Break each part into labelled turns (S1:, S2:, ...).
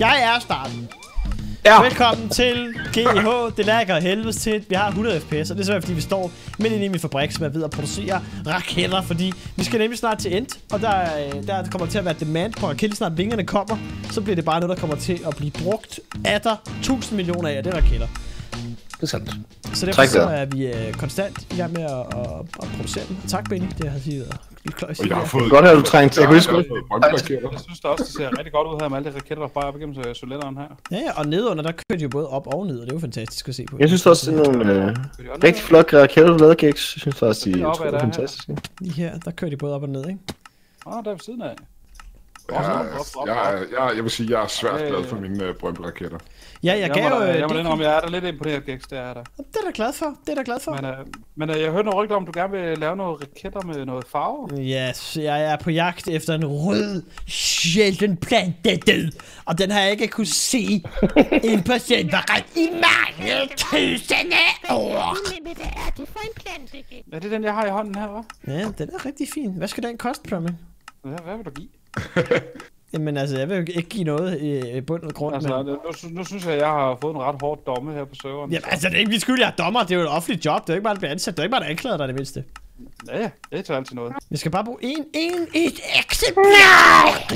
S1: Jeg er starten.
S2: Ja.
S1: Velkommen til GH. Det lækker helvedes til. Vi har 100 fps, og det er simpelthen fordi, vi står midt inde i min fabrik, som er ved at producere raketter, fordi vi skal nemlig snart til end, og der, øh, der kommer til at være demand på raketter, snart vingerne kommer, så bliver det bare noget, der kommer til at blive brugt af der 1000 millioner af, og det er raketter.
S2: Det er sandt.
S1: Så derfor
S2: Tak,
S1: så er vi øh, konstant i gang med at, at, at producere dem. Tak, Benny. Det har jeg kløjs.
S3: Og jeg har fået...
S2: Godt, at du trængte. Jeg kunne lige
S3: jeg fået brøndraketter.
S4: Jeg synes da også, det ser rigtig godt ud her med alle de raketter, der bare op igennem øh, solideren her.
S1: Ja, ja, og nedunder, der kører de jo både op og ned, og det er jo fantastisk at se på.
S2: Jeg synes også, det er nogle øh, rigtig flotte raketter, du lavede. Jeg synes faktisk, de
S4: Det er
S2: fantastiske.
S1: Lige her, der kører de både op og ned, ikke?
S4: Ah, der er ved siden af.
S3: Jeg, jeg, jeg, jeg vil sige, jeg er svært glad for mine uh, brøndraketter.
S1: Ja, jeg,
S4: Jeg,
S1: gav jo...
S4: da-
S1: øh,
S4: jeg må
S1: det-
S4: indrømme, jeg er da lidt imponeret, Gex, det er jeg da.
S1: Det er jeg da glad for. Det er jeg da glad for.
S4: Men, øh, men øh, jeg hørte nogle rygter om, at du gerne vil lave nogle raketter med noget farve.
S1: Yes, jeg er på jagt efter en rød, sjælden plante død. Og den har jeg ikke kunne se en patient var ret i mange tusinde år.
S5: Hvad er det for en plante?
S4: Er det den, jeg har i hånden her, hva'?
S1: Ja, den er rigtig fin. Hvad skal den koste, Plumbing?
S4: Hvad, hvad vil du give?
S1: Jamen altså, jeg vil jo ikke give noget i, i bund og grund,
S4: Altså,
S1: men...
S4: nu, nu, synes jeg, at jeg har fået en ret hård domme her på serveren.
S1: Jamen altså, det er ikke min skyld, jeg er dommer. Det er jo et offentligt job. Det er jo ikke bare, at blive ansat. Det er ikke bare, at anklager dig det mindste.
S4: Ja, ja, det tager altid noget.
S1: Vi skal bare bruge en, en, et eksemplar.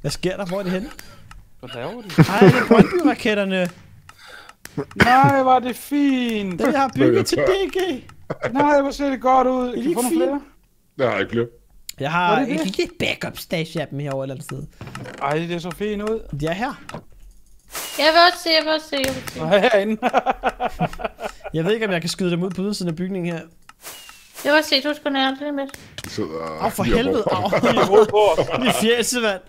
S1: Hvad sker der? Hvor er det henne?
S4: Hvad laver de?
S1: Ej, det er Brøndby-raketterne.
S4: Nej, var det fint!
S1: Den, jeg har bygget til DG.
S4: Nej, hvor ser det godt ud.
S1: de
S4: Kan vi få nogle flere?
S3: Det har jeg ikke glemt.
S1: Jeg har et lille backup stash af dem herovre eller andet sted.
S4: Ej, det er så fint ud.
S1: De er her.
S5: Jeg vil også se, jeg vil også se, jeg vil se.
S4: Og herinde.
S1: Jeg ved ikke, om jeg kan skyde dem ud på ydersiden af bygningen her.
S5: Jeg vil også se, du skal nærme det med.
S3: De sidder.
S1: Åh, for
S3: flirer
S1: helvede. Åh,
S4: I hovedet på os.
S1: det er fjæset, mand.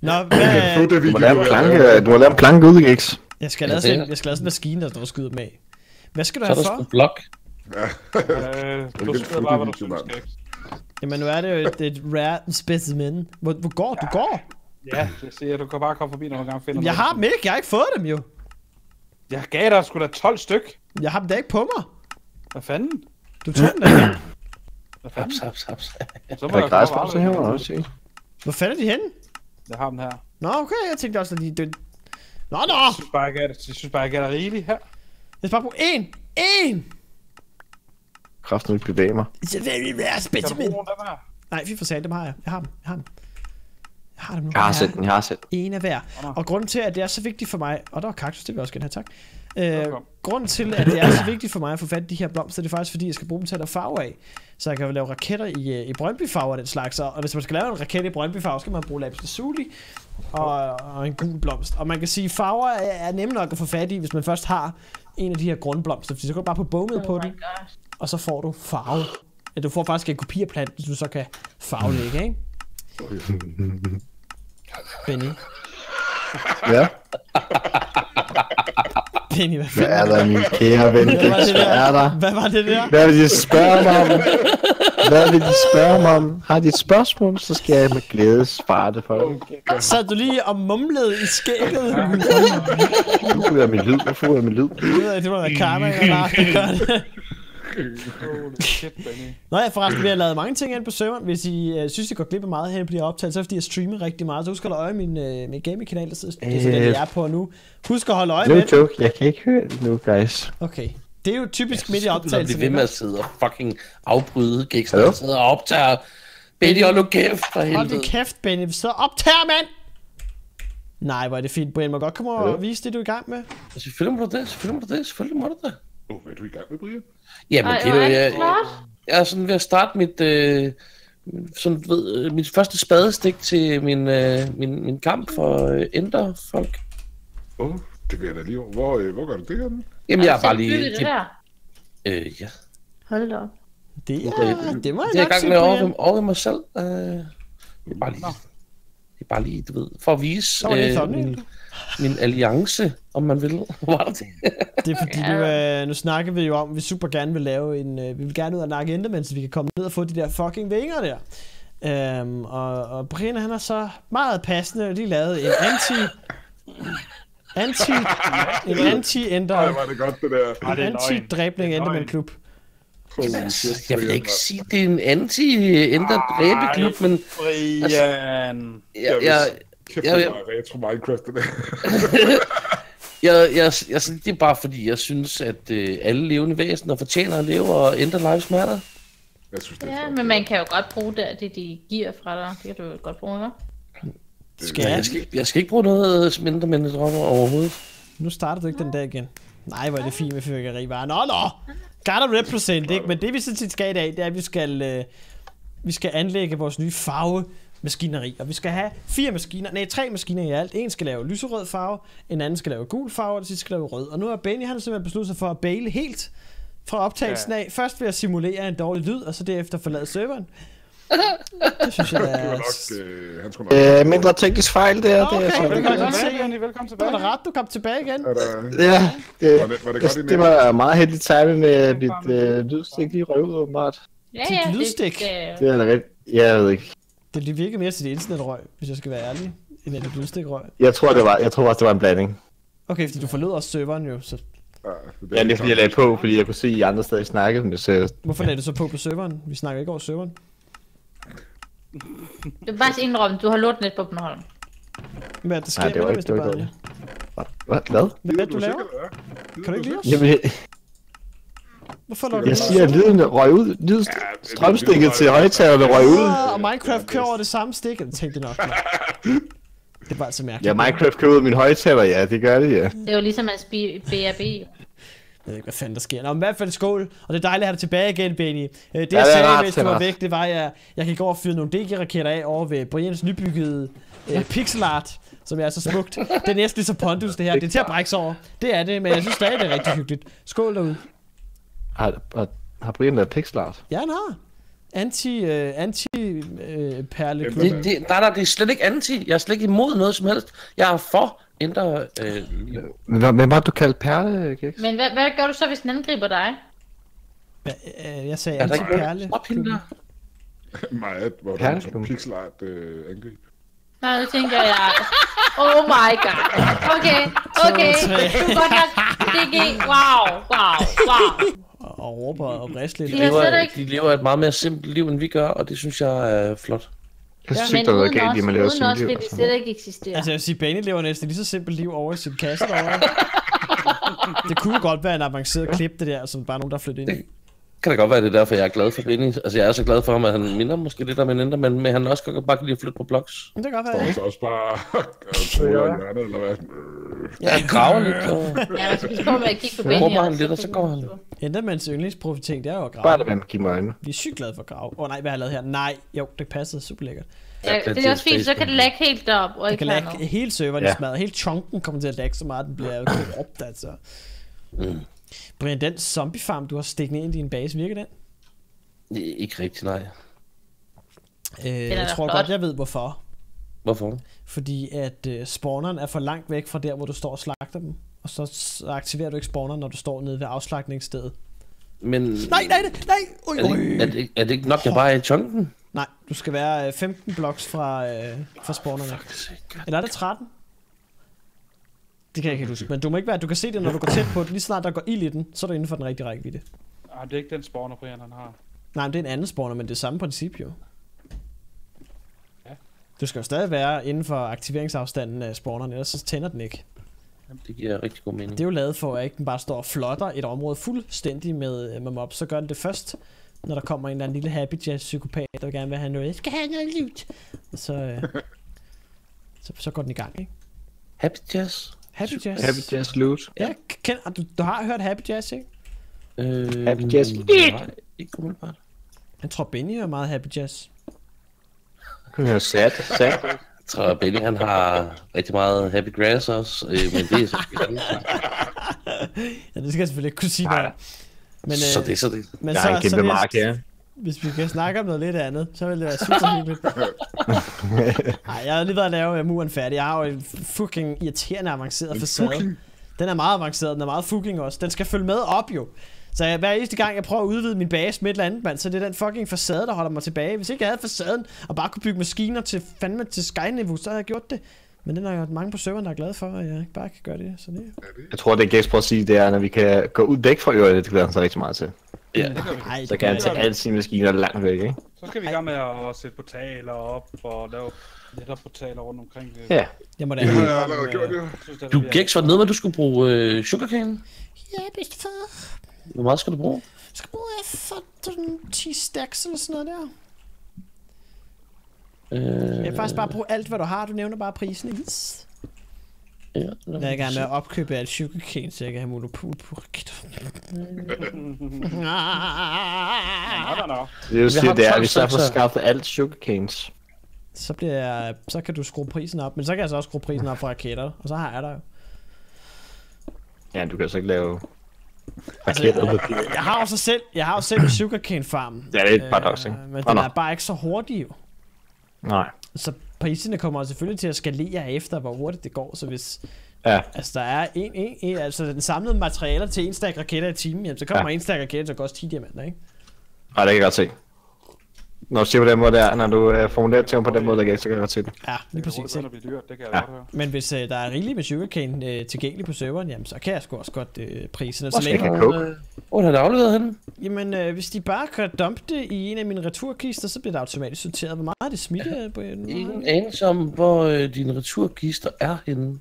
S1: Nå, hvad...
S3: det
S2: Du må lave en planke, du må lave en planke ud, Geks.
S1: Jeg skal lave sådan en, jeg skal lave sådan en maskine, der står skyder dem af. Hvad skal du
S6: Så er
S1: have
S6: der
S1: for?
S6: sgu blok.
S4: Øh, du skriver bare, hvad du synes,
S3: mand.
S1: Jamen, nu er det jo et, et rare specimen. Hvor, hvor går du? går?
S4: Ja, jeg siger, du kan bare komme forbi, når du engang finder
S1: Jeg har dem ikke. Jeg har ikke fået dem jo.
S4: Jeg gav dig sgu da 12 styk.
S1: Jeg har dem da ikke på mig.
S4: Hvad fanden?
S1: Du tog dem da ikke.
S4: Hvad fanden?
S6: Haps, haps, haps.
S4: Så
S2: Er der
S4: jeg
S2: så må
S4: og
S2: du
S4: aflevere
S2: også se.
S1: Hvor fanden er de henne?
S4: Jeg har dem her.
S1: Nå, okay. Jeg tænkte også, at de... de... Nå, nå.
S4: Jeg synes bare, jeg gav det, jeg synes bare, jeg gav dig rigeligt her.
S1: Jeg skal bare bruge én. Én.
S2: Kraft nu ikke bevæge mig.
S1: It's a very rare specimen. Nej, fy for satan, dem har jeg. Jeg har dem. Jeg har dem. Jeg har dem nu.
S2: Jeg har set den, jeg har set.
S1: En af hver. Og grunden til, at det er så vigtigt for mig... Og der var kaktus, det vil jeg også gerne have, tak. Øh, grunden til, at det er så vigtigt for mig at få fat i de her blomster, det er faktisk fordi, jeg skal bruge dem til at lave farve af. Så jeg kan lave raketter i, øh, i Brøndby-farve og den slags. Og hvis man skal lave en raket i Brøndby-farve, skal man bruge lapis lazuli og, og en gul blomst. Og man kan sige, at farver er, er nemme nok at få fat i, hvis man først har en af de her grundblomster. Fordi så går du bare på bogmet på den, og så får du farve. Ja, du får faktisk en kopi af planten, du så kan farvelægge, ikke? Benny.
S2: Ja.
S1: Benny, hvad
S2: Hvad
S1: fanden?
S2: er der, min kære ven,
S1: Hvad var det
S2: Hvad er
S1: der? Hvad var det der?
S2: Hvad vil de spørge mig om? Hvad vil de spørge mig om? Har de et spørgsmål, så skal jeg med glæde svare det for dem.
S1: Sad du lige og mumlede i skægget?
S2: Nu får jeg min lyd, nu får jeg min lyd.
S1: Jeg ved ikke, det må være karma, hvad der gør det.
S4: Holy shit, Benny.
S1: Nå ja, forresten, vi har lavet mange ting ind på serveren. Hvis I uh, synes, I går glip af meget her på de her optagelser, så er det fordi jeg streamer rigtig meget. Så husk at holde øje med min, uh, min gaming-kanal, det er så den,
S2: Øh.
S1: jeg er på nu. Husk at holde øje
S2: No
S1: med.
S2: joke, jeg kan ikke høre det nu, guys.
S1: Okay. Det er jo typisk midt i
S6: Så bliver
S1: optagelsen.
S6: vi ved med at sidde og fucking afbryde Geks,
S2: Hallo?
S6: der sidder og optager. Betty, hold nu kæft for
S1: Hold
S6: helvede.
S1: din kæft, Benny. Vi sidder og optager, mand! Nej, hvor er det fint. Brian, må jeg godt komme og vise det, du er i gang med?
S6: Selvfølgelig må du det, selvfølgelig må du det, selvfølgelig må du det.
S3: Åh, hvad er du i gang med, Brian?
S6: Jamen,
S5: Ej,
S6: det er
S5: er
S6: jo,
S5: det
S6: jeg,
S5: flot.
S6: jeg er sådan ved at starte mit, øh, sådan, ved, øh, mit første spadestik til min, øh, min, min kamp for øh, Enderfolk.
S3: Åh, oh, det vil jeg da lige over. Hvor, øh, hvor gør du det her?
S6: Jamen, jeg er bare lige...
S5: det der.
S6: Øh, ja.
S5: Hold da op.
S1: Det
S6: Det-
S1: er, det må jeg
S6: Det er jeg i gang med over, over mig selv. Øh, det er bare lige... Det er bare lige, du ved, for at vise øh, min, min alliance, om man vil. Var det
S1: er fordi, nu, øh, nu snakker vi jo om, at vi super gerne vil lave en... Øh, vi vil gerne ud og nakke Enderman, så vi kan komme ned og få de der fucking vinger der. Øhm, og, og Brian, han har så meget passende lige lavet en anti... Anti... En anti-ender...
S3: Ej, var det godt, det der.
S4: Er løgn.
S1: Anti-dræbning
S4: Det
S3: Holy shit,
S6: Jeg vil ikke sige, at det er en anti-ender dræbeklub, men
S4: Brian.
S6: jeg, jeg,
S3: Kæft,
S6: Ja,
S3: det
S6: ja.
S3: var retro Minecraft, det der.
S6: Jeg, jeg, jeg, det er bare fordi, jeg synes, at øh, alle levende væsener fortjener at leve, og Ender Lives Matter.
S3: Jeg synes, det er
S5: Ja, men man kan jo godt bruge det, det de giver fra dig. Det kan du jo godt bruge, ikke?
S1: Skal jeg?
S6: jeg, skal, ikke- jeg skal ikke bruge noget mindre men drømmer overhovedet.
S1: Nu starter du ikke den dag igen. Nej, hvor er det fint med fyrværkeri bare. Nå, nå! Gotta represent, ikke? Men det vi sådan set skal i dag, det er, at vi skal, øh, vi skal anlægge vores nye farve maskineri. Og vi skal have fire maskiner, nej, tre maskiner i alt. En skal lave lyserød farve, en anden skal lave gul farve, og den sidste skal lave rød. Og nu har Benny, han har simpelthen besluttet sig for at baile helt fra optagelsen af. Først ved at simulere en dårlig lyd, og så derefter forlade serveren. Det synes jeg
S3: Det var
S1: er...
S3: nok, øh, han skulle nok...
S2: Øh, mindre teknisk fejl der.
S1: Okay,
S2: det er så,
S1: det kan jeg
S4: Velkommen
S1: se.
S4: tilbage. Velkommen
S1: Det var
S4: tilbage.
S1: da ret, du kom tilbage igen.
S3: Er der,
S2: Ja, det,
S3: var, det, var det godt
S2: det, det var meget heldigt timing med mit øh, lydstik lige røv åbenbart.
S5: Ja,
S1: Dit
S5: ja,
S1: lydstik.
S5: Det,
S2: Det er da rigtigt. Jeg ved ikke.
S1: Det virker mere til det internetrøg, hvis jeg skal være ærlig, end at det lydstikrøg.
S2: Jeg tror, det var, jeg tror også, det var en blanding.
S1: Okay, fordi du forlod også serveren jo, så
S3: ja, det
S2: Ja, det er fordi, jeg lagde på, fordi jeg kunne se, at I andre steder snakkede, men så...
S1: hvorfor lagde du så på på serveren? Vi snakker ikke over serveren.
S5: Det er bare indrømme, du har lånt lidt på Bornholm.
S1: Hvad er det, der sker
S2: Nej, det var ikke- det var ikke. Hvad? Hvad?
S1: Hvad er det, du laver? Kan du ikke lide os?
S2: Jamen, jeg,
S1: Hvorfor lukker
S2: jeg
S1: du
S2: siger, at lyden røg ud. Lyd, strømstikket til højtalerne røg ud.
S1: Ah, og Minecraft kører over det samme stik, det tænkte jeg nok. Det var altså mærkeligt.
S2: Ja, Minecraft kører ud af min højtaler, ja, det gør det, ja.
S5: Det er jo ligesom at spise BRB.
S1: Jeg ved ikke, hvad fanden der sker. Nå, men i hvert fald skål, og det er dejligt at have dig tilbage igen, Benny. Øh, Det
S2: Ja,
S1: jeg
S2: det er
S1: sagde,
S2: det
S1: du var væk, det var, at jeg, jeg gik over og fyrede nogle DG-raketter af over ved Brians nybyggede øh, pixel art, som er så smukt. Det er næsten ligesom Pondus, det her. Det er til at brække sig over. Det er det, men jeg synes stadig, det er rigtig hyggeligt. Skål derude.
S2: Har, har, har Brian lavet pixel art?
S1: Ja, han har. Anti, øh, anti øh, perle.
S6: Det, det, nej, nej, det er slet ikke anti. Jeg er slet ikke imod noget som helst. Jeg er for Ender øh.
S2: Men hvad, hvad var du kaldte perle, Geks?
S5: Men hvad, hvad gør du så, hvis den angriber dig?
S1: Øh, jeg sagde
S6: Er der
S1: anti
S6: ikke
S1: perle.
S6: Stop hende der.
S3: Meget, hvor der
S2: Perle-
S3: er sådan pixel art øh, angreb.
S5: Nej, det tænker jeg. Oh my god. Okay, okay. Du godt nok. DG. Wow, wow, wow.
S1: Og råber og vriste
S5: De
S6: lever, de lever et meget mere simpelt liv, end vi gør, og det synes jeg er flot.
S2: Jeg synes
S5: Men
S2: ikke, der er noget
S5: uden
S2: galt i, at man laver
S5: uden os
S2: sin
S5: vil
S2: liv.
S5: det slet ikke eksistere.
S1: Altså jeg vil sige, Benny lever næsten lige så simpelt liv over i sin kasse derovre. det kunne godt være en avanceret klip, det der, som bare nogen, der er flyttet ind. i.
S6: Kan det godt være, det er derfor, jeg er glad for Benny. Altså, jeg er så glad for ham, at han minder måske lidt om en Ender, men, men han også godt bare kan lide at flytte på bloks.
S1: Men det kan godt
S3: Og
S1: være,
S3: så også bare jeg hjørnet, eller hvad?
S6: Ja, han graver lidt, og
S5: Ja, man skal passe på med at kigge på Benny.
S6: råber han
S5: også.
S6: lidt, og så går han.
S1: Endermans yndlingsprofitering, det er jo at
S2: Bare
S1: grave.
S2: det, man giver mig øjne.
S1: Vi er sygt glade for at grave. Åh oh, nej, hvad har jeg lavet her? Nej, jo, det passede super lækkert.
S5: Ja, det er også fint, så kan det lægge helt op, og ikke
S1: kan
S5: noget.
S1: hele serveren
S2: Ja.
S1: i smadret. Hele chunken kommer til at lægge så meget, at den bliver korrupt, altså.
S6: Mm.
S1: Brian, den zombie farm, du har stikket ind i din base, virker den?
S6: Ikke rigtigt, nej.
S1: Øh, jeg tror
S5: flot.
S1: godt, jeg ved hvorfor.
S6: Hvorfor?
S1: Fordi at øh, spawneren er for langt væk fra der, hvor du står og slagter dem. Og så aktiverer du ikke spawneren, når du står nede ved afslagningsstedet.
S6: Men...
S1: Nej, nej, nej, nej! Ui,
S6: Er det, ikke- er, det, ikke- er det ikke nok, jeg bare er i chunken?
S1: Nej, du skal være øh, 15 blocks fra, øh, fra spawnerne. Eller er det 13? Det kan jeg ikke huske. Men du må ikke være, du kan se det, når du går tæt på det. Lige snart der går ild i den, så er du inden for den rigtige rækkevidde.
S4: Ej, det er ikke den spawner, Brian han har.
S1: Nej, men det er en anden spawner, men det er samme princip jo.
S4: Ja.
S1: Du skal jo stadig være inden for aktiveringsafstanden af spawneren, ellers så tænder den ikke.
S6: Det giver rigtig god mening.
S1: Det er jo lavet for, at ikke den bare står og flotter et område fuldstændig med, med mob. Så gør den det først, når der kommer en eller anden lille happy jazz psykopat, der gerne vil have noget. Jeg skal have noget loot. Og så, øh, så, så går den i gang, ikke?
S6: Happy Jazz?
S1: Happy jazz.
S2: Happy Jazz Loot.
S1: Ja, kend, du, du har hørt happy jazz, ikke?
S6: Øh,
S2: Happy Jazz.
S6: Nej, ikke umiddelbart.
S1: Jeg tror, Benny er meget happy jazz.
S2: Kunne jeg sat, sat.
S6: Jeg tror, Benny han har rigtig meget Happy Grass også, øh, men det er andet.
S1: Ja, det skal jeg selvfølgelig ikke kunne sige om. Men,
S6: så
S1: øh,
S6: det er så det.
S1: men
S2: Jeg har en
S1: så, så
S2: kæmpe
S1: vil jeg-
S2: mark her.
S1: Hvis vi kan snakke om noget lidt andet, så vil det være super hyggeligt. Ej, jeg har lige været at lave uh, muren færdig. Jeg har jo en fucking irriterende avanceret facade. Den er meget avanceret, den er meget fucking også. Den skal følge med op jo. Så jeg, hver eneste gang, jeg prøver at udvide min base med et eller andet, mand, så er det den fucking facade, der holder mig tilbage. Hvis ikke jeg havde facaden, og bare kunne bygge maskiner til fandme til sky-niveau, så havde jeg gjort det. Men den er jo mange på serveren, der er glade for, at jeg ikke bare kan gøre det. Så det
S2: Jeg tror, det Geks prøver at sige, det er, når vi kan gå ud væk fra øerne, det glæder han sig rigtig meget til.
S6: Ja.
S1: Ej,
S2: Så kan han tage alle sine maskiner langt væk, ikke?
S4: Så skal vi i gang med at sætte portaler op og lave netop portaler rundt omkring det.
S2: Ja.
S1: Jeg må da
S3: Det
S1: have.
S3: jeg allerede gjort, ja.
S4: Jeg synes, det er
S6: Du, Gex, var det noget med, at du skulle bruge øh, sugarcane?
S1: Ja, bedstefar.
S6: Hvor meget skal du bruge?
S1: Skal bruge for sådan 10 stacks eller sådan noget der.
S6: Øh,
S1: Jeg vil faktisk bare bruge alt, hvad du har. Du nævner bare prisen, ikke?
S6: ja,
S1: Jeg er i gang med at opkøbe alt sugarcane, så jeg kan have monopol på
S4: nå.
S2: Det
S6: har
S2: siger, det er, at
S6: 12
S2: vi så får skaffet alt sugarcanes.
S1: så, bliver jeg, så kan du skrue prisen op. Men så kan jeg så også skrue prisen op for raketter. Og så har jeg dig jo.
S2: Ja, du kan så ikke lave
S1: Altså,
S2: raketter på
S1: Jeg har jo så selv, jeg har jo selv en sugarcane farm.
S2: Ja, det er et paradoks, ikke?
S1: Men
S2: Nå,
S1: den er bare ikke så hurtig jo.
S2: Nej.
S1: Så priserne kommer selvfølgelig til at skalere efter, hvor hurtigt det går. Så hvis
S2: Ja,
S1: altså, der er en, en, en, altså den samlede materialer til en stak raketter i timen, jamen, så kommer
S2: Ja.
S1: en stak raketter til at koste 10 diamanter, ikke?
S2: Nej, det kan jeg godt se. Når du siger på den måde der, når du uh, formulerer ting på den måde, der kan, så kan jeg godt se det.
S1: Ja, lige
S4: Det kan
S1: præcis. Ikke?
S4: blive dyrt, det kan jeg
S2: Ja.
S4: godt høre.
S1: Men hvis øh, der er rigeligt med sugarcane øh, tilgængeligt på serveren, jamen, så kan jeg sgu også godt øh, priserne. Så
S6: Hvor
S1: længe,
S2: skal jeg
S6: øh, Hvor er det afleveret henne?
S1: jamen, øh, hvis de bare kan dumpe det i en af mine returkister, så bliver det automatisk sorteret. Hvor meget er det smidt? Ja. På en
S6: Ingen anelse om, hvor øh, dine returkister er henne.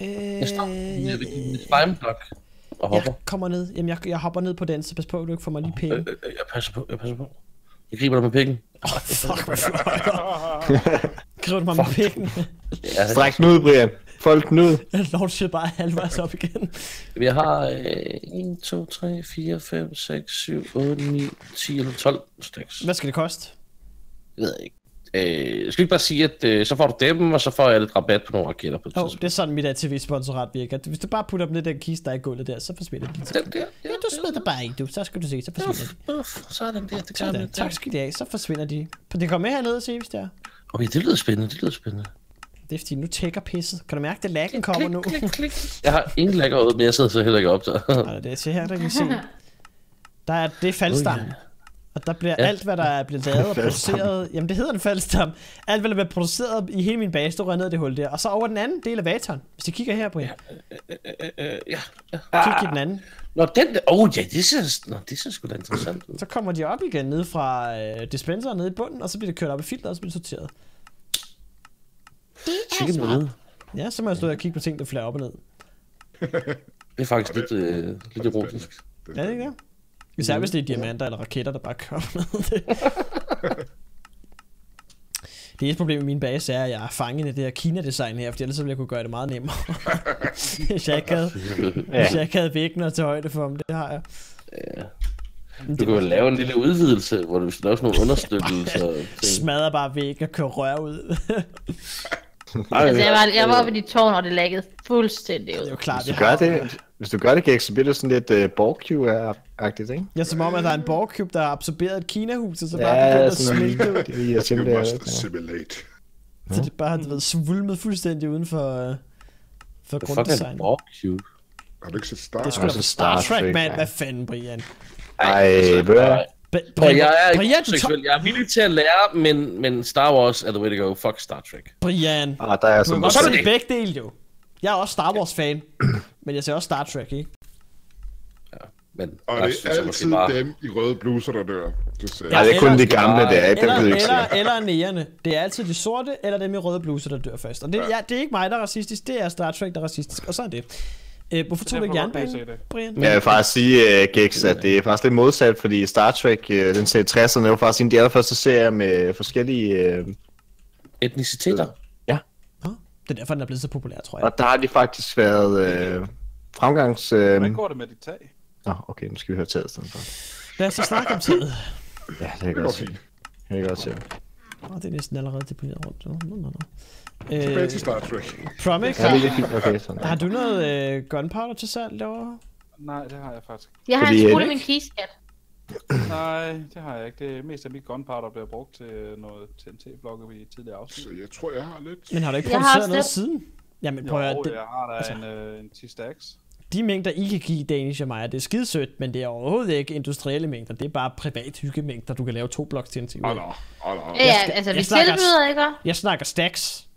S1: øh,
S6: Jeg står lige ved
S1: jeg,
S6: din slime-blok og hopper.
S1: jeg kommer ned. Jamen, jeg, jeg hopper ned på den, så pas på, at du ikke får mig lige penge.
S6: Øh, øh, jeg passer på, jeg passer på. Jeg griber dig med pikken.
S1: Fuck, hvad fløjter. Griber du mig med pikken?
S6: Ja,
S2: Stræk den ud, Brian. Folk den ud.
S1: Jeg launcher bare halvvejs op igen.
S6: jeg har øh, 1, 2, 3, 4, 5, 6, 7, 8, 9, 10 eller 12 stacks.
S1: Hvad skal det koste?
S6: Jeg ved ikke. Øh, skal ikke bare sige, at øh, så får du dem, og så får jeg lidt rabat på nogle raketter på et
S1: oh,
S6: tidspunkt.
S1: det er sådan, mit ATV-sponsorat virker. Hvis du bare putter dem ned i den kiste, der er i gulvet der, så forsvinder de.
S6: Den der, ja,
S1: Ja, du smider det bare i, du. Så skal du se, så forsvinder de.
S6: Uff, sådan der, det
S1: Sådan,
S6: jeg.
S1: tak skal de have, så forsvinder de. Men det kommer med hernede og se, hvis det er.
S6: Okay, det lyder spændende, det lyder spændende.
S1: Det er fordi, nu tækker pisset. Kan du mærke, at laggen kommer nu?
S6: Klik, klik, klik. Jeg har ingen lækker ud, men jeg sidder så heller ikke op til.
S1: Nej, det er til her, der kan se. Der er, det er faldstammen. Og der bliver
S6: Ja.
S1: alt, hvad der er blevet lavet og produceret... Jamen, det hedder en faldstam. Alt, hvad der bliver produceret i hele min base, står ned i det hul der. Og så over den anden del af vatoren. Hvis I kigger her, Brian.
S6: Øh, ja.
S1: Kig i den anden.
S6: Nå, den der, oh ja, det ser, nå, det ser sgu da interessant ud.
S1: Så kommer de op igen ned fra øh, dispenseren nede i bunden, og så bliver det kørt op i filteret, og så bliver det sorteret.
S6: Sikke noget.
S1: Ja, så må jeg stå og kigge på ting, der flager op og ned.
S6: Det er faktisk lidt, øh, lidt erotisk.
S1: Ja, det er det? Især hvis det er diamanter eller raketter, der bare kører op og ned. Det eneste problem med min base er, at jeg er fanget i det her Kina-design her, for ellers så ville jeg kunne gøre det meget nemmere. hvis, jeg ikke havde, hvis jeg ikke havde væggene at tage højde for dem, det har jeg.
S6: Du kan jo lave en lille udvidelse, hvor du der er også nogle understøttelser.
S1: Smadrer bare væggen og kører rør ud.
S6: Ej,
S5: Altså, jeg var, jeg var oppe i de tårn, og det laggede fuldstændig
S1: det er
S5: ud.
S1: jo klart,
S2: Hvis
S1: jeg
S2: du gør det, hvis du gør det, Gex, så bliver det sådan lidt uh, Borg-agtigt, ikke?
S1: Ja, som om, at der er en borgcube, der har absorberet et Kina-hus, og så bare begynder at smelte ud.
S2: det er jeg
S3: You
S2: simpelthen.
S3: must assimilate.
S1: Så det bare har ved, svulmet fuldstændig uden for, øh, for
S6: er
S1: grunddesign.
S6: det? Borg-cube?
S3: Har du ikke set Star
S1: Det er sgu da Star
S2: Star
S1: Trek,
S2: Trek,
S1: mand.
S2: ja.
S1: Hvad fanden, Brian?
S2: Ej, ved
S1: Ba-
S6: Prøv, jeg er
S1: Brian,
S6: ikke seksuel. Jeg er villig til at lære, men, men Star Wars er the way to go. Fuck Star Trek.
S1: Brian.
S2: Ah, der er
S1: Du kan godt
S6: er
S1: se
S6: det
S1: begge dele, jo. Jeg er også Star Wars fan, men jeg ser også Star Trek, ikke?
S6: Men
S3: Og det er altid
S6: bare-
S3: dem i røde bluser, der dør. Det ser
S2: Nej, det er kun de gamle der, ikke? Dem
S1: Eller,
S2: ikke
S1: eller, eller nærerne. Det er altid de sorte, eller dem i røde bluser, der dør først. Og det, ja, det er ikke mig, der er racistisk, det er Star Trek, der er racistisk. Og så er det. Øh, hvorfor tog du ikke jernbanen. Brian?
S2: Jeg vil faktisk sige, uh, Gex, at det er faktisk lidt modsat, fordi Star Trek, uh, den serie 60'erne, var faktisk en af de allerførste serier med forskellige... Uh,
S6: Etniciteter.
S1: Det er derfor, den er blevet så populær, tror jeg.
S2: og der har de faktisk været uh, fremgangs... Uh,
S4: Hvordan går det med dit tag?
S2: Nå, okay, nu skal vi høre taget i stedet for.
S1: Lad os så snakke om taget.
S2: Ja, det kan jeg
S3: Det går
S2: godt se.
S3: fint.
S2: Det kan jeg godt se.
S1: Åh, det er næsten allerede deponeret rundt. Nå, nå, nå, nå.
S3: Tilbage
S1: Øh,
S3: til Star Trek.
S1: Promic,
S2: Ja, det er. Okay, sådan.
S1: har du noget øh, gunpowder til salg derovre?
S4: Nej, det har jeg faktisk.
S5: Jeg har
S2: Fordi,
S5: en smule i
S2: øh,
S5: min kigeskat.
S4: Nej, det har jeg ikke. Det er mest af mit gunpowder bliver brugt til noget TNT-blokke i tidligere afsnit.
S3: Så jeg tror, jeg har lidt.
S1: Men har du ikke
S5: Jeg
S1: produceret noget
S5: det.
S1: siden? Jamen
S4: Jo,
S1: prøv at høre, det,
S4: jeg har da
S1: altså-
S4: en, øh, en 10 stacks.
S1: de mængder, I kan give Danish og mig, det er skidesødt, men det er overhovedet ikke industrielle mængder. Det er bare privat hyggemængder, du kan lave to bloks TNT ud
S3: Åh,
S1: af.
S5: Ja, altså
S1: jeg
S5: vi
S1: snakker-
S5: tilbyder, ikke?
S1: Jeg snakker stacks.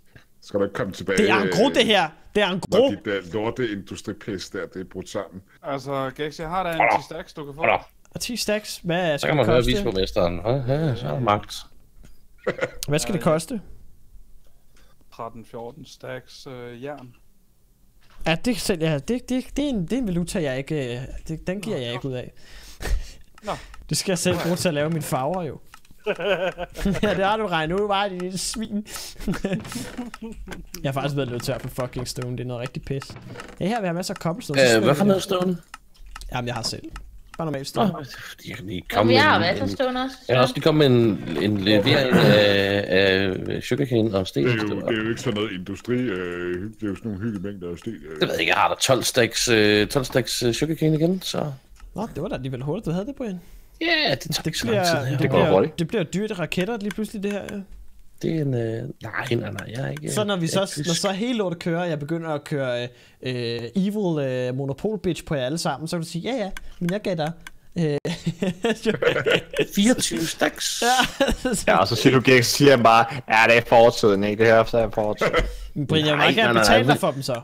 S3: Skal du ikke komme tilbage?
S1: Det er en gro,
S3: øh,
S1: det her. Det er en
S3: Når
S1: gro.
S3: dit uh, lorte industripis der, det er brudt sammen.
S4: Altså, Gex, jeg har da en 10 stacks, du kan få.
S1: Og 10 stacks. Hvad
S6: Så
S1: skal
S6: kan
S1: det
S6: man høre
S1: koste?
S6: visborgmesteren. Ja, så er der magt.
S1: Hvad skal det koste?
S4: 13-14 stacks øh, jern.
S1: Ja, det, selv, ja, det, det, det, er en, det er en valuta, jeg ikke... øh, Det, den giver
S4: Nå,
S1: jeg ikke ud af.
S4: Nå.
S1: Det skal jeg selv bruge til at lave mine farver, jo. ja, det har du regnet ud, bare dit lille svin. jeg har faktisk været løbet tør på fucking stone. Det er noget rigtig pis. Ja, her vil jeg have masser af cobblestone. så
S6: Øh, hvad for
S1: det.
S6: noget stående?
S1: Jamen, jeg har selv. Bare normalt stone.
S6: jeg kan lige
S5: Kom
S6: komme
S5: vi
S6: med
S5: har
S6: en,
S5: masser
S6: en,
S5: stående også.
S6: jeg kan også lige komme med en, en levering af, af sugarcane og sten.
S3: Det er, jo, det er jo ikke sådan noget industri. Øh, det er jo sådan nogle hyggelige mængder af sten. Øh.
S6: Det ved jeg ikke, jeg har da 12 stacks, øh, 12 stacks øh, sugarcane igen, så...
S1: Nå, det var da alligevel hurtigt, du havde det, Brian.
S6: Ja, yeah, det tager
S1: Det
S6: ikke så lang tid.
S1: bliver,
S6: her.
S1: det,
S2: går
S1: bliver,
S2: hurtigt.
S1: det bliver dyrt raketter lige pludselig, det her. Ja.
S6: Det er en... Øh, nej, nej, nej, jeg er ikke...
S1: Så når vi så, når så hele lortet kører, og jeg begynder at køre øh, evil øh, monopol bitch på jer alle sammen, så kan du sige, ja ja, men jeg gav dig. Øh,
S6: 24 stacks.
S1: ja,
S2: Ja, og så siger du Gex, siger han bare, ja, det er fortiden, ikke? Det her så er fortiden.
S1: Men Brian, jeg vil gerne betale dig for dem så.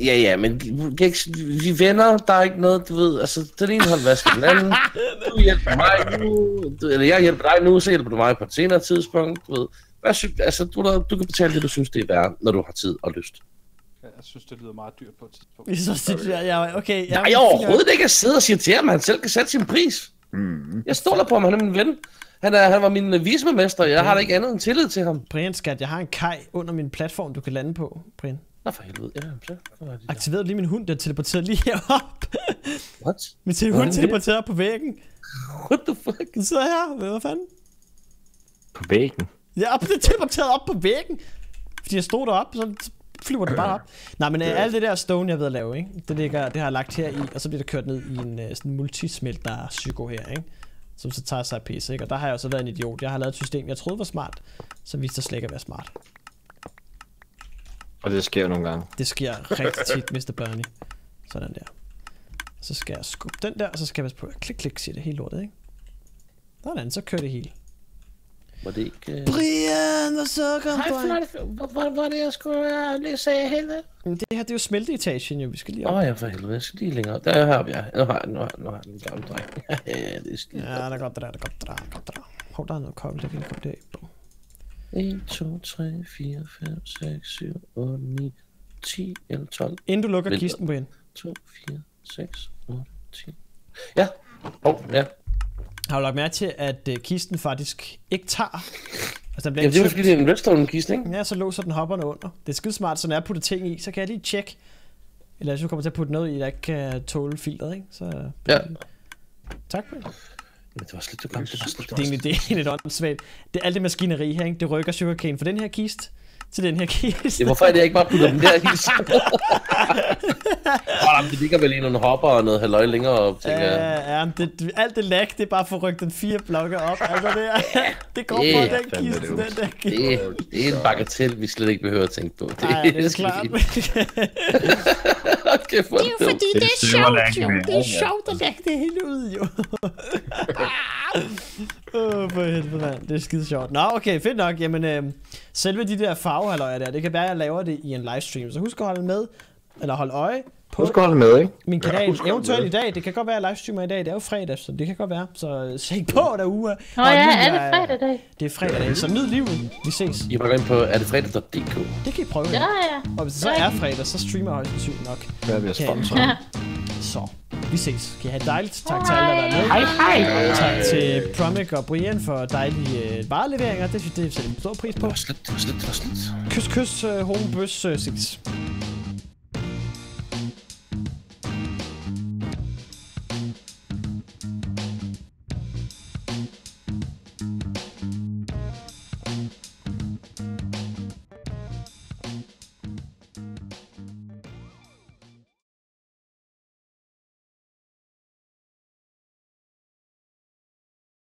S6: Ja, ja, men vi er venner, der er ikke noget, du ved, altså, den ene hold vasker den anden, du hjælper mig nu, du, eller jeg hjælper dig nu, så hjælper du mig på et senere tidspunkt, du ved. Hvad sy- altså, du, du kan betale det, du synes, det er værd, når du har tid og lyst.
S4: Jeg synes, det lyder meget dyrt på et tidspunkt.
S1: Vi så synes jeg, jeg, okay, jeg,
S6: Nej, overhovedet ikke at sidde og sige til ham, at han selv kan sætte sin pris.
S3: Mm.
S6: Jeg stoler på ham, han er min ven. Han, er, han var min øh, vismemester, jeg har da ikke andet end tillid til ham.
S1: Brian, skat, jeg har en kaj under min platform, du kan lande på, Brian.
S6: Nå for helvede, ja, så der.
S1: Aktiverede lige min hund, den teleporterede lige herop.
S6: What?
S1: min hund
S6: det?
S1: teleporterede på væggen.
S6: What the fuck?
S1: Den sidder her, hvad fanden?
S2: På væggen.
S1: Ja, op, det teleporterede op på væggen. Fordi jeg stod deroppe, så flyver det bare op. Nej, men øh, alt det der stone, jeg er ved at lave, ikke? Det, ligger, det har jeg lagt her i, og så bliver det kørt ned i en øh, sådan multismelter psyko her, ikke? Som så tager sig af PC, ikke? Og der har jeg også været en idiot. Jeg har lavet et system, jeg troede var smart, som viste sig slet ikke at være smart.
S2: Og det sker nogle gange.
S1: Det sker rigtig tit, Mr. Bernie. Sådan der. Så skal jeg skubbe den der, og så skal jeg passe på at klik, klik, siger det hele lortet, ikke? Sådan, så kører det hele.
S6: Var det ikke... Uh...
S1: Brian, hvad så, kom
S6: Hej, hvor, hvor er det, jeg skulle uh, lige sige helvede?
S1: Det her, det er jo smelteetagen, jo. Vi skal lige
S6: Åh
S1: op.
S6: oh, ja, for helvede. Jeg skal lige længere op. Der har vi, ja. Nu har jeg, nu har, nu har jeg en gammel dreng. ja, det er skidt.
S1: Ja, der er godt, der er godt, der er godt, der er. Hov, der er noget kobbel, der kan komme derind.
S6: 1, 2, 3, 4, 5, 6, 7, 8, 9, 10, 11, 12,
S1: Inden du lukker
S6: Vent.
S1: kisten, Brian.
S6: 2, 4, 6, 8, 10. Ja. Åh, oh, ja.
S1: Har du lagt mærke til, at uh, kisten faktisk ikke tager? Altså, den bliver
S6: Jamen, det er jo fordi, det er en redstone-kiste, ikke?
S1: Ja, så låser den hopperne under. Det er skide smart, så når jeg putter ting i, så kan jeg lige tjekke. Eller hvis du kommer til at putte noget i, der ikke kan tåle filteret, ikke? Så
S6: Ja.
S1: tak, Brian.
S6: Men det var slet, det det, det det, slet,
S1: Det er egentlig det er lidt åndssvagt. Det er alt det maskineri her, ikke? Det rykker sugarcane for den her kist, til den her kiste.
S6: Ja, hvorfor er det, jeg ikke bare putter den der helt oh, Det ligger vel i nogle hopper og noget halløj længere op, tænker jeg.
S1: Ja, ja, men det, alt det lag, det er bare for at rykke den fire blokke op. Altså, det, er, det går på
S6: er
S1: den kiste,
S2: det
S1: den der kiste.
S6: Det, det er en bagatel, vi slet ikke behøver at tænke på. Det,
S1: Nej, det er klart.
S6: Okay, for
S1: Det er jo fordi, det er
S2: Det er
S1: sjovt, jo. Det er sjovt at lægge det hele ud, jo. Åh, oh, for helvede, mand. Det er skide sjovt. Nå, okay, fedt nok. Jamen, øh, selve de der farvehaløjer der, det kan være, at jeg laver det i en livestream. Så husk at holde med, eller holde øje på
S2: Du skal holde med, ikke?
S1: min kanal.
S3: husk at holde
S1: Eventuelt
S3: med.
S1: i dag. Det kan godt være, at jeg livestreamer i dag. Det er jo fredag, så det kan godt være. Så øh, se på derude.
S5: Nå ja, er det fredag i dag?
S1: Det er fredag dag, så nyd livet. Vi ses.
S6: I må gå ind på, er det fredag.dk?
S1: Det kan I prøve.
S5: Ja, ja.
S1: Og hvis det så er fredag, så streamer jeg højst nok.
S2: Hvad er vi at sponsor?
S5: ja.
S1: Så, vi ses. Kan I have det dejligt. Tak til alle, der været med.
S5: Hej, hej.
S1: Tak til Promic og Brian for dejlige øh, vareleveringer. Det, det sætter vi stor pris på.
S6: Det var slet, det var slet, det var slet.
S1: Kys, kys, øh, home, bøs, øh, ses.